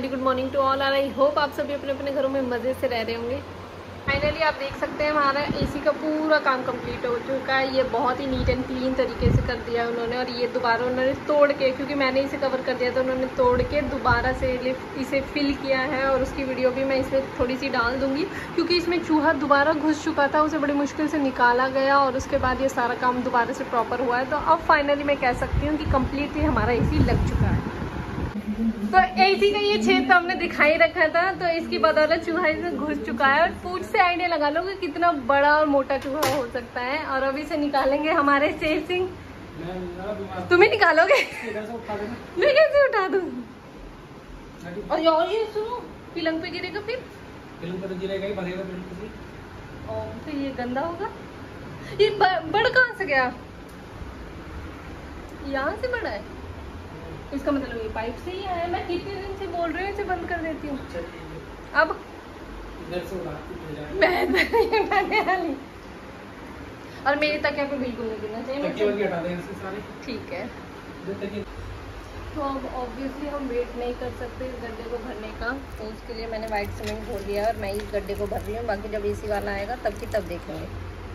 Very good morning to all are I hope आप सभी अपने अपने घरों में मज़े से रह रहे होंगे। फाइनली आप देख सकते हैं हमारा एसी का पूरा काम कंप्लीट हो चुका है। ये बहुत ही नीट एंड क्लीन तरीके से कर दिया है उन्होंने, और ये दोबारा उन्होंने तोड़ के, क्योंकि मैंने इसे कवर कर दिया था, उन्होंने तोड़ के दोबारा से इसे फिल किया है, और उसकी वीडियो भी मैं इसमें थोड़ी सी डाल दूँगी, क्योंकि इसमें चूहा दोबारा घुस चुका था, उसे बड़ी मुश्किल से निकाला गया, और उसके बाद ये सारा काम दोबारा से प्रॉपर हुआ है। तो अब फाइनली मैं कह सकती हूँ कि कम्प्लीटली हमारा एसी लग चुका है। तो एसी का ये छेद तो हमने दिखाई रखा था तो इसकी बदौलत चूहा इसमें घुस चुका है और पूछ से आइडिया लगा लो कि कितना बड़ा और मोटा चूहा हो सकता है और अभी से निकालेंगे हमारे शेर सिंह। तुम्हें निकालोगे? मैं कैसे उठा दू? और यार ये सुनो पिलंग पे गिरेगा फिर? फ़िल्म पर गिरेगा ही भरेगा फ़िल्म और तो ये गंदा होगा। ये बड़ कहाँ से गया? यहाँ से बड़ा है? इसका मतलब ये पाइप से ही आया मैं कितने दिन से बोल रही हूँ इसे बंद कर देती हूँ। अब इधर से उड़ा के ले मैं और मेरी तकिया पे बिल्कुल नहीं गिरना चाहिए ठीक है। तो अब ऑब्वियसली हम वेट नहीं कर सकते इस गड्ढे को भरने का। तो उसके लिए मैंने वाइट सीमेंट घोल दिया और मैं इस गड्ढे को भर रही हूँ। बाकी जब एसी वाला आएगा तब की तब देखेंगे।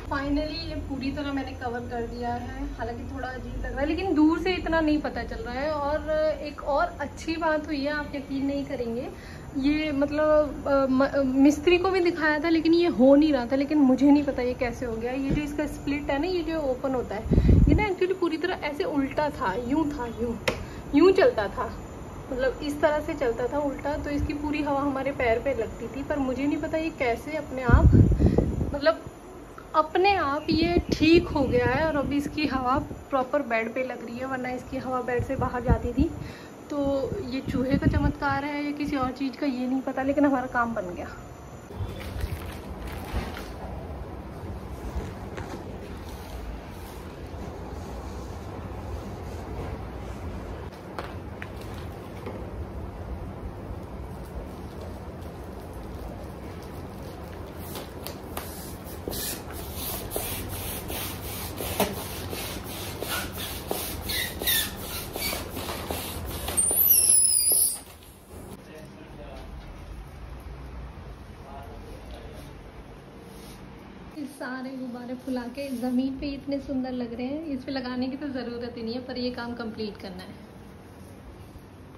फाइनली ये पूरी तरह मैंने कवर कर दिया है। हालाँकि थोड़ा अजीब लग रहा है, लेकिन दूर से इतना नहीं पता चल रहा है। और एक और अच्छी बात हुई है, आप यकीन नहीं करेंगे। ये मतलब मिस्त्री को भी दिखाया था, लेकिन ये हो नहीं रहा था। लेकिन मुझे नहीं पता ये कैसे हो गया। ये जो इसका स्प्लिट है ना, ये जो ओपन होता है, ये ना एक्चुअली पूरी तरह ऐसे उल्टा था। यूँ था, यूँ। यूँ चलता था। मतलब इस तरह से चलता था उल्टा तो इसकी पूरी हवा हमारे पैर पे लगती थी। पर मुझे नहीं पता ये कैसे अपने आप मतलब अपने आप ये ठीक हो गया है और अभी इसकी हवा प्रॉपर बेड पे लग रही है, वरना इसकी हवा बेड से बाहर जाती थी। तो ये चूहे का चमत्कार है या किसी और चीज़ का, ये नहीं पता, लेकिन हमारा काम बन गया। सारे गुब्बारे फुला के। ज़मीन पे इतने सुंदर लग रहे हैं। इस पे लगाने की तो ज़रूरत ही नहीं है, पर ये काम कंप्लीट करना है।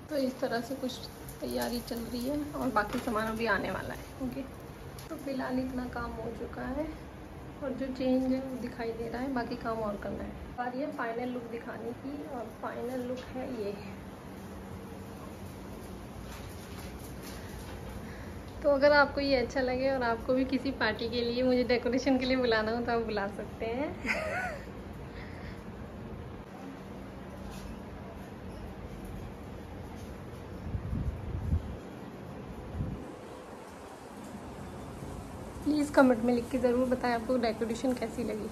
तो इस तरह से कुछ तैयारी चल रही है और बाकी सामान अभी आने वाला है। ओके। तो फ़िलहाल इतना काम हो चुका है और जो चेंज है वो दिखाई दे रहा है। बाकी काम और करना है। और ये फाइनल लुक दिखाने की। और फाइनल लुक है ये। तो अगर आपको ये अच्छा लगे और आपको भी किसी पार्टी के लिए, मुझे डेकोरेशन के लिए बुलाना हो तो आप बुला सकते हैं। प्लीज़ कमेंट में लिख के ज़रूर बताएँ आपको डेकोरेशन कैसी लगी।